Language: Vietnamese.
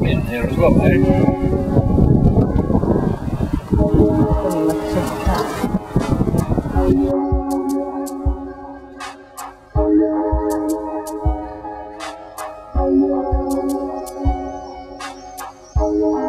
Been here as well, eh? Oh,